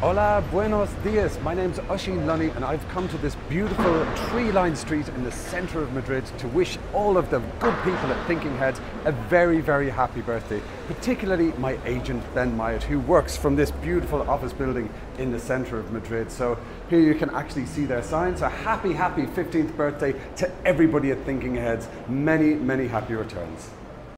Hola, buenos dias. My name's Oisin Lunny and I've come to this beautiful tree-lined street in the centre of Madrid to wish all of the good people at Thinking Heads a very, very happy birthday. Particularly my agent Ben Myatt who works from this beautiful office building in the centre of Madrid. So here you can actually see their sign. So happy, happy 15th birthday to everybody at Thinking Heads. Many, many happy returns.